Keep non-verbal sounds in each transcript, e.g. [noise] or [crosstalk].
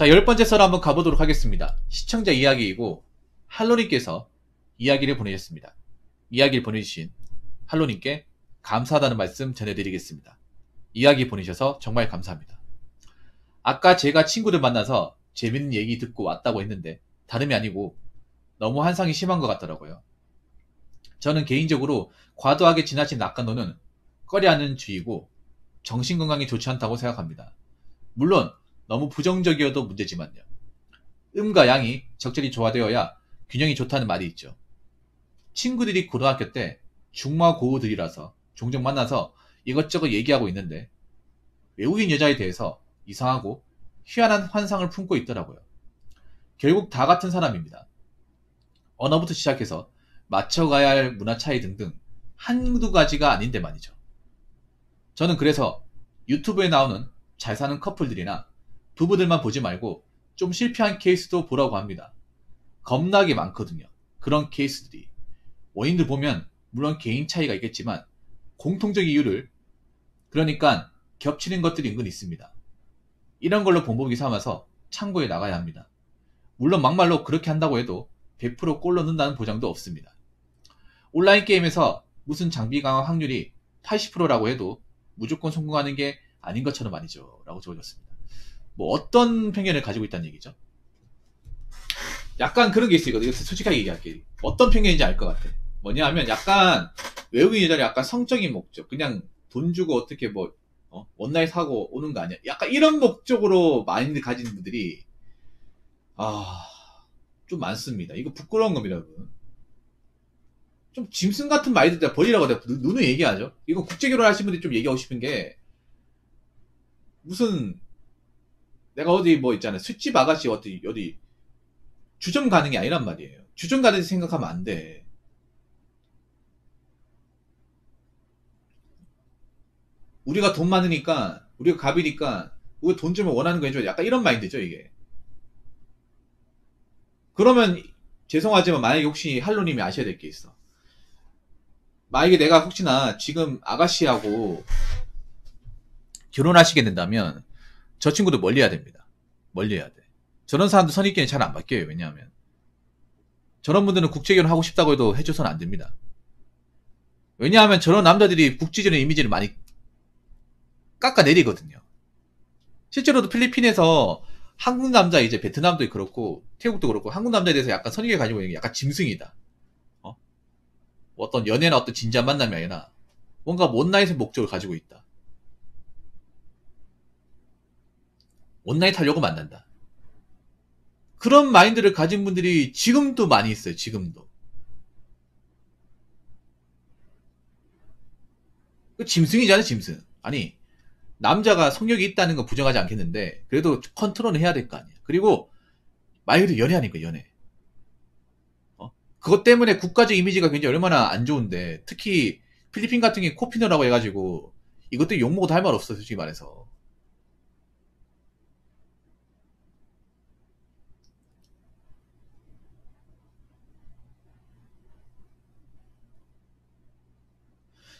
자, 열 번째 썰 한번 가보도록 하겠습니다. 시청자 이야기이고, 할로님께서 이야기를 보내셨습니다. 이야기를 보내주신 할로님께 감사하다는 말씀 전해드리겠습니다. 이야기 보내셔서 정말 감사합니다. 아까 제가 친구들 만나서 재밌는 얘기 듣고 왔다고 했는데, 다름이 아니고, 너무 환상이 심한 것 같더라고요. 저는 개인적으로 과도하게 지나친 낙관론은 꺼려하는 주의고, 정신건강에 좋지 않다고 생각합니다. 물론, 너무 부정적이어도 문제지만요. 음과 양이 적절히 조화되어야 균형이 좋다는 말이 있죠. 친구들이 고등학교 때 중마고우들이라서 종종 만나서 이것저것 얘기하고 있는데 외국인 여자에 대해서 이상하고 희한한 환상을 품고 있더라고요. 결국 다 같은 사람입니다. 언어부터 시작해서 맞춰가야 할 문화 차이 등등 한두 가지가 아닌데 말이죠. 저는 그래서 유튜브에 나오는 잘 사는 커플들이나 부부들만 보지 말고 좀 실패한 케이스도 보라고 합니다. 겁나게 많거든요. 그런 케이스들이. 원인들 보면 물론 개인 차이가 있겠지만 공통적 이유를 그러니까 겹치는 것들이 은근 있습니다. 이런 걸로 본보기 삼아서 참고해 나가야 합니다. 물론 막말로 그렇게 한다고 해도 100%골 넣는다는 보장도 없습니다. 온라인 게임에서 무슨 장비 강화 확률이 80%라고 해도 무조건 성공하는 게 아닌 것처럼 아니죠. 라고 적어줬습니다. 뭐 어떤 편견을 가지고 있다는 얘기죠? 약간 그런 게 있어요. 솔직하게 얘기할게. 어떤 편견인지 알 것 같아. 뭐냐 하면 약간 외국인 여자를 약간 성적인 목적, 그냥 돈 주고 어떻게 뭐 어? one night 사고 오는 거 아니야? 약간 이런 목적으로 마인드 가지는 분들이 아, 좀 많습니다. 이거 부끄러운 겁니다, 여러분. 좀 짐승 같은 마인드 버리라고 내가 누누 얘기하죠. 이거 국제결혼 하신 분들이 좀 얘기하고 싶은 게 무슨 내가 어디 뭐 있잖아요. 술집 아가씨 어디 어디 주점 가는 게 아니란 말이에요. 주점 가는 생각하면 안 돼. 우리가 돈 많으니까 우리가 갑이니까 우리 돈 주면 원하는 거 해줘. 약간 이런 마인드죠 이게. 그러면 죄송하지만 만약에 혹시 할로님이 아셔야 될 게 있어. 만약에 내가 혹시나 지금 아가씨하고 결혼하시게 된다면 저 친구도 멀리 해야 됩니다. 멀리 해야 돼. 저런 사람도 선입견이 잘 안 바뀌어요. 왜냐하면 저런 분들은 국제결혼 하고 싶다고 해도 해줘서는 안 됩니다. 왜냐하면 저런 남자들이 국제적인 이미지를 많이 깎아내리거든요. 실제로도 필리핀에서 한국 남자 이제 베트남도 그렇고 태국도 그렇고 한국 남자에 대해서 약간 선입견 가지고 있는 게 약간 짐승이다. 어? 어떤 연애나 어떤 진지한 만남이 아니라 뭔가 못나잇의 목적을 가지고 있다. 온라인 타려고 만난다. 그런 마인드를 가진 분들이 지금도 많이 있어요. 지금도. 그 짐승이잖아요. 짐승. 아니 남자가 성욕이 있다는 건 부정하지 않겠는데 그래도 컨트롤은 해야 될 거 아니야. 그리고 말 그대로 연애하니까 연애. 어? 그것 때문에 국가적 이미지가 굉장히 얼마나 안 좋은데 특히 필리핀 같은 게 코피너라고 해가지고 이것도 욕먹어도 할 말 없어 솔직히 말해서.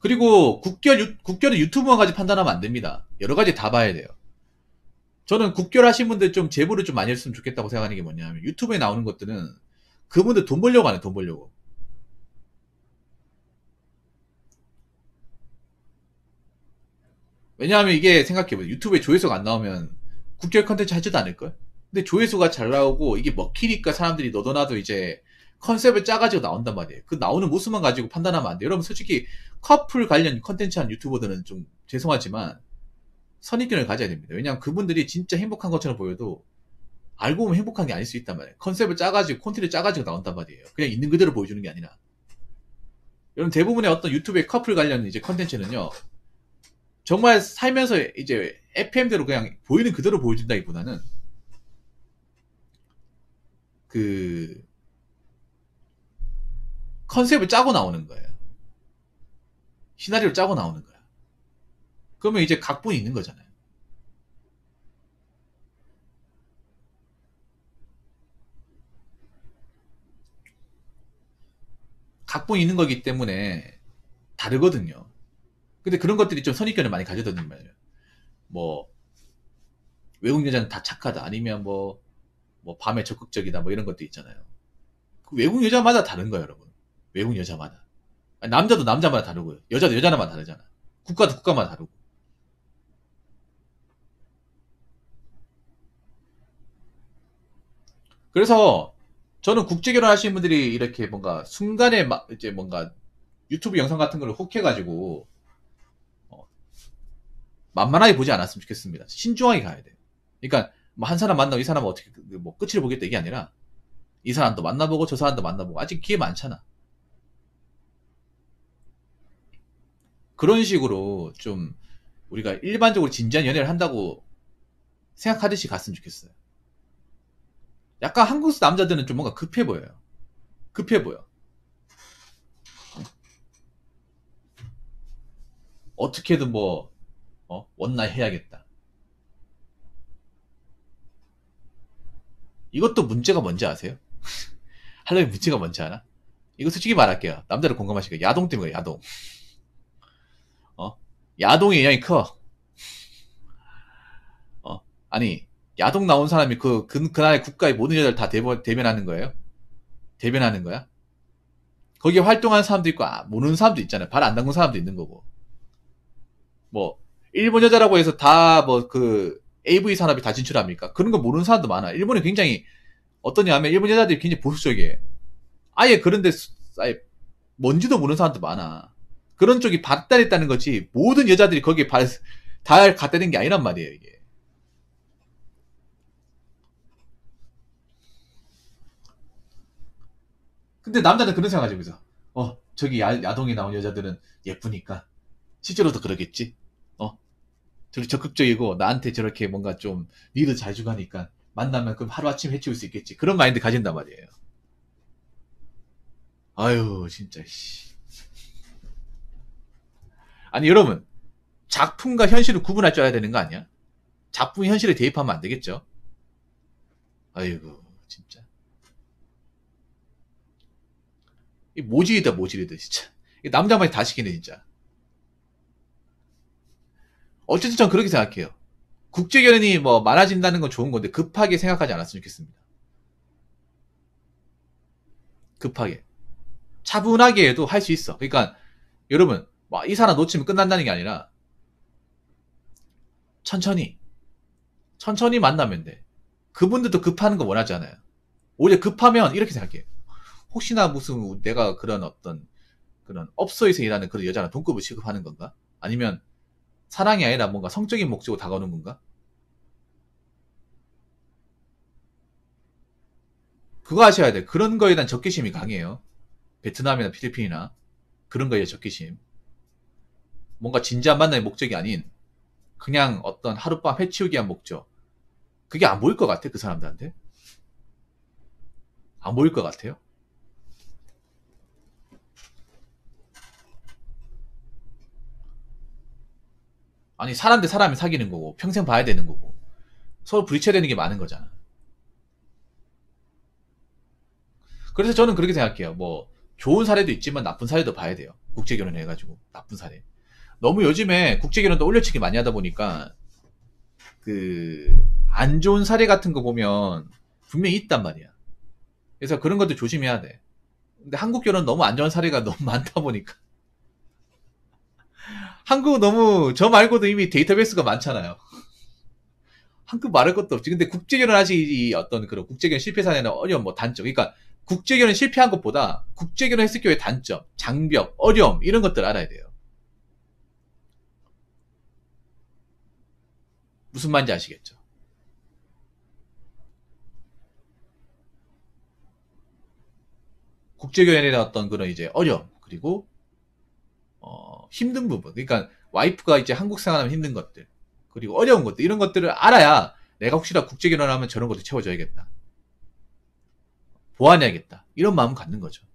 그리고 국결, 국결은 유튜브만 가지 판단하면 안 됩니다. 여러 가지 다 봐야 돼요. 저는 국결 하신 분들 좀 제보를 좀 많이 했으면 좋겠다고 생각하는 게 뭐냐면 유튜브에 나오는 것들은 그분들 돈 벌려고 하네, 돈 벌려고. 왜냐하면 이게 생각해보세요. 유튜브에 조회수가 안 나오면 국결 컨텐츠 하지도 않을걸? 근데 조회수가 잘 나오고 이게 먹히니까 사람들이 너도나도 이제 컨셉을 짜가지고 나온단 말이에요. 그 나오는 모습만 가지고 판단하면 안 돼요. 여러분 솔직히 커플 관련 컨텐츠 한 유튜버들은 좀 죄송하지만 선입견을 가져야 됩니다. 왜냐하면 그분들이 진짜 행복한 것처럼 보여도 알고 보면 행복한 게 아닐 수 있단 말이에요. 컨셉을 짜가지고 콘티를 짜가지고 나온단 말이에요. 그냥 있는 그대로 보여주는 게 아니라. 여러분 대부분의 어떤 유튜브의 커플 관련 이제 컨텐츠는요. 정말 살면서 이제 FM대로 그냥 보이는 그대로 보여준다기보다는 그 컨셉을 짜고 나오는 거예요. 시나리오를 짜고 나오는 거야. 그러면 이제 각본이 있는 거잖아요. 각본이 있는 거기 때문에 다르거든요. 근데 그런 것들이 좀 선입견을 많이 가져다는 말이에요. 뭐 외국 여자는 다 착하다. 아니면 뭐, 뭐, 밤에 적극적이다. 뭐 이런 것도 있잖아요. 그 외국 여자마다 다른 거예요, 여러분. 외국 여자마다. 아니, 남자도 남자마다 다르고요. 여자도 여자마다 다르잖아. 국가도 국가마다 다르고. 그래서 저는 국제 결혼하시는 분들이 이렇게 뭔가 순간에 막 이제 뭔가 유튜브 영상 같은 걸 혹해가지고 어, 만만하게 보지 않았으면 좋겠습니다. 신중하게 가야 돼요. 그러니까 뭐 한 사람 만나고 이 사람은 어떻게 그, 뭐 끝을 보겠다 이게 아니라 이 사람도 만나보고 저 사람도 만나보고 아직 기회 많잖아. 그런 식으로 좀 우리가 일반적으로 진지한 연애를 한다고 생각하듯이 갔으면 좋겠어요. 약간 한국 남자들은 좀 뭔가 급해 보여요. 급해 보여. 어떻게든 뭐, 어, one night 해야겠다. 이것도 문제가 뭔지 아세요? [laughs] 할로윈 문제가 뭔지 알아? 이거 솔직히 말할게요. 남자를 공감하시고 야동 때문에 야동. 어? 야동의 영향이 커. 어? 아니, 야동 나온 사람이 그, 그, 그날의 국가의 모든 여자를 다 대변, 대변하는 거예요? 대변하는 거야? 거기에 활동하는 사람도 있고, 아, 모르는 사람도 있잖아요. 발 안 담근 사람도 있는 거고. 뭐, 일본 여자라고 해서 다, 뭐, 그, AV 산업이 다 진출합니까? 그런 거 모르는 사람도 많아. 일본이 굉장히, 어떠냐 하면, 일본 여자들이 굉장히 보수적이에요. 아예 그런데, 아예, 뭔지도 모르는 사람도 많아. 그런 쪽이 발달했다는 거지, 모든 여자들이 거기에 발, 다 갖다 댄 게 아니란 말이에요, 이게. 근데 남자는 그런 생각 가지고 있어. 어, 저기 야, 야동에 나온 여자들은 예쁘니까. 실제로도 그러겠지? 어? 저렇게 적극적이고, 나한테 저렇게 뭔가 좀 리드 잘 주가니까, 만나면 그럼 하루 아침 해치울 수 있겠지. 그런 마인드 가진단 말이에요. 아유, 진짜, 씨. 아니, 여러분. 작품과 현실을 구분할 줄 알아야 되는 거 아니야? 작품이 현실에 대입하면 안 되겠죠? 아이고, 진짜. 이 모질이다, 모질이다, 진짜. 이 남자만이 다 시키네, 진짜. 어쨌든 전 그렇게 생각해요. 국제결연이 뭐 많아진다는 건 좋은 건데 급하게 생각하지 않았으면 좋겠습니다. 급하게. 차분하게 해도 할 수 있어. 그러니까 여러분 뭐이 사람 놓치면 끝난다는 게 아니라 천천히 천천히 만나면 돼. 그분들도 급하는 거 원하지 않아요. 오히려 급하면 이렇게 생각해요. 혹시나 무슨 내가 그런 어떤 그런 업소에서 일하는 그런 여자랑 동급을 취급하는 건가? 아니면 사랑이 아니라 뭔가 성적인 목적으로 다가오는 건가? 그거 아셔야 돼. 그런 거에 대한 적개심이 강해요. 베트남이나 필리핀이나 그런 거에 적개심. 뭔가 진지한 만남의 목적이 아닌 그냥 어떤 하룻밤 해치우기 위한 목적. 그게 안 보일 것 같아, 그 사람들한테. 안 보일 것 같아요. 아니, 사람 대 사람이 사귀는 거고, 평생 봐야 되는 거고, 서로 부딪혀야 되는 게 많은 거잖아. 그래서 저는 그렇게 생각해요. 뭐, 좋은 사례도 있지만 나쁜 사례도 봐야 돼요. 국제결혼 해가지고. 나쁜 사례. 너무 요즘에 국제 결혼도 올려치기 많이 하다 보니까, 그, 안 좋은 사례 같은 거 보면 분명히 있단 말이야. 그래서 그런 것도 조심해야 돼. 근데 한국 결혼 너무 안 좋은 사례가 너무 [laughs] 많다 보니까. 한국은 너무 저 말고도 이미 데이터베이스가 많잖아요. 한국 말할 것도 없지. 근데 국제 결혼 아직 이 어떤 그런 국제 결혼 실패 사례는 어려운 뭐 단점. 그러니까 국제 결혼 실패한 것보다 국제 결혼 했을 경우의 단점, 장벽, 어려움 이런 것들 알아야 돼요. 무슨 말인지 아시겠죠? 대한 어떤 그런 이제 어려움 그리고 어, 힘든 부분. 그러니까 와이프가 이제 한국 생활하면 힘든 것들 그리고 어려운 것들 이런 것들을 알아야 내가 혹시나 국제 결혼하면 저런 것도 채워줘야겠다. 보완해야겠다. 이런 마음 갖는 거죠.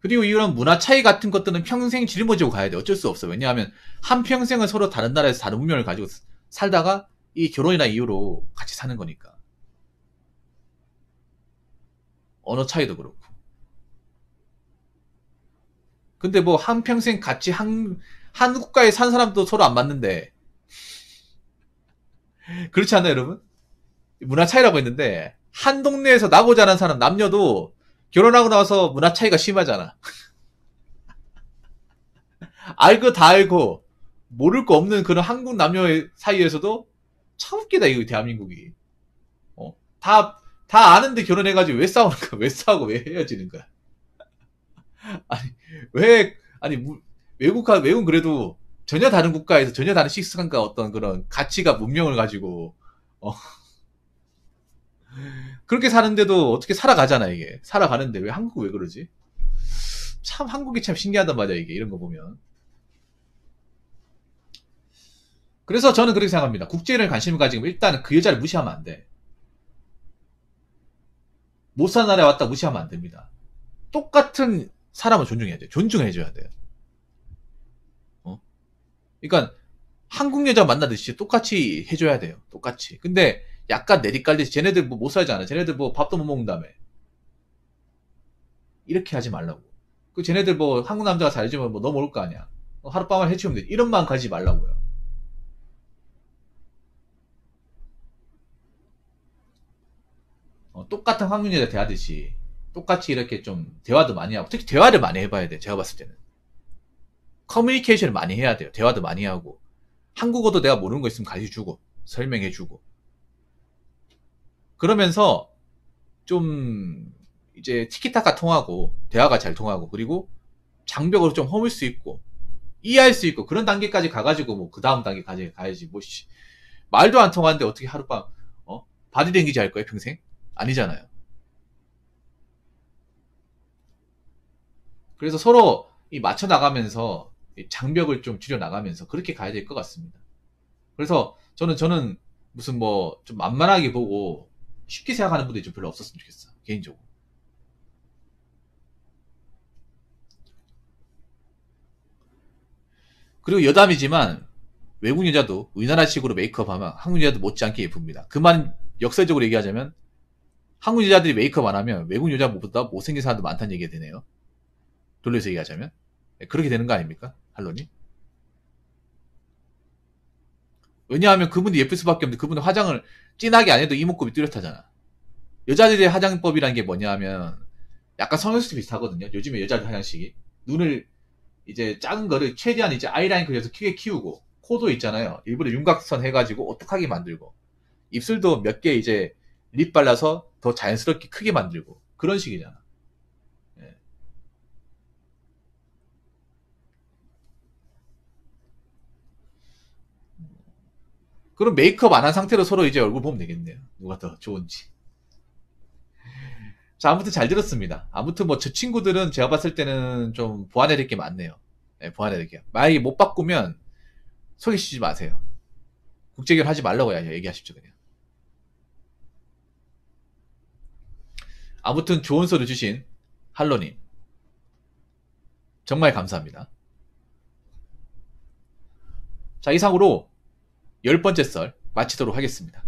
그리고 이런 문화 차이 같은 것들은 평생 짊어지고 가야 돼. 어쩔 수 없어. 왜냐하면 한 평생을 서로 다른 나라에서 다른 운명을 가지고 살다가 이 결혼이나 이후로 같이 사는 거니까. 언어 차이도 그렇고. 근데 뭐 한 평생 같이 한, 한 국가에 산 사람도 서로 안 맞는데 그렇지 않나요, 여러분? 문화 차이라고 했는데 한 동네에서 나고 자란 사람 남녀도 결혼하고 나서 문화 차이가 심하잖아. 알고 다 알고 모를 거 없는 그런 한국 남녀 사이에서도 참 웃기다 이거 대한민국이. 어? 다 다 아는데 결혼해가지고 왜 싸우는 거야? 왜 싸우고 왜 헤어지는 거야? 아니 왜 아니 외국 외국 그래도 전혀 다른 국가에서 전혀 다른 식습관과 어떤 그런 가치가 문명을 가지고 어. 그렇게 사는데도 어떻게 살아가잖아 이게 살아가는데 왜 한국 왜 그러지? 참 한국이 참 신기하단 말이야 이게 이런 거 보면 그래서 저는 그렇게 생각합니다. 국제를 관심을 가지고 일단 그 여자를 무시하면 안 돼. 못 사는 나라에 왔다 무시하면 안 됩니다. 똑같은 사람을 존중해야 돼. 존중해줘야 돼요. 어? 그러니까 한국 여자 만나듯이 똑같이 해줘야 돼요. 똑같이. 근데 약간 내리깔리지. 쟤네들 뭐 못 살잖아. 쟤네들 뭐 밥도 못 먹는다며. 이렇게 하지 말라고. 그 쟤네들 뭐 한국 남자가 잘해주면 뭐 넘어올 거 아니야. 하룻밤을 해치우면 돼. 이런 마음 가지 말라고요. 어, 똑같은 확률에다 대하듯이 똑같이 이렇게 좀 대화도 많이 하고 특히 대화를 많이 해봐야 돼. 제가 봤을 때는 커뮤니케이션을 많이 해야 돼요. 대화도 많이 하고 한국어도 내가 모르는 거 있으면 가르쳐주고 설명해주고 그러면서 좀 이제 티키타카 통하고 대화가 잘 통하고 그리고 장벽으로 좀 허물 수 있고 이해할 수 있고 그런 단계까지 가가지고 뭐 그 다음 단계까지 가야지 뭐 씨, 말도 안 통하는데 어떻게 하룻밤 어 바디랭귀지 할 거야 평생 아니잖아요. 그래서 서로 이 맞춰 나가면서 장벽을 좀 줄여 나가면서 그렇게 가야 될 것 같습니다. 그래서 저는 저는 무슨 뭐 좀 만만하게 보고 쉽게 생각하는 분들이 좀 별로 없었으면 좋겠어 개인적으로. 그리고 여담이지만 외국 여자도 우리나라식으로 메이크업하면 한국 여자도 못지않게 예쁩니다. 그만 역설적으로 얘기하자면 한국 여자들이 메이크업 안 하면 외국 여자보다 못생긴 사람도 많다는 얘기가 되네요. 돌려서 얘기하자면. 네, 그렇게 되는 거 아닙니까? 할로니? 왜냐하면 그분이 예쁠 수밖에 없는데 그분은 화장을 진하게 안 해도 이목구비 뚜렷하잖아. 여자들의 화장법이라는 게 뭐냐 하면 약간 성형수도 비슷하거든요. 요즘에 여자들 화장식이. 눈을 이제 작은 거를 최대한 이제 아이라인 그려서 크게 키우고 코도 있잖아요. 일부러 윤곽선 해가지고 오똑하게 만들고 입술도 몇 개 이제 립 발라서 더 자연스럽게 크게 만들고 그런 식이잖아. 그럼 메이크업 안 한 상태로 서로 이제 얼굴 보면 되겠네요. 누가 더 좋은지. 자, 아무튼 잘 들었습니다. 아무튼 뭐저 친구들은 제가 봤을 때는 좀 보완해야 될 게 많네요. 네, 보완해야 될 게. 만약에 못 바꾸면 소개시키지 마세요. 국제결 하지 말라고 얘기하십시오, 그냥. 아무튼 좋은 소리 주신 할로님. 정말 감사합니다. 자, 이상으로 열 번째 썰 마치도록 하겠습니다.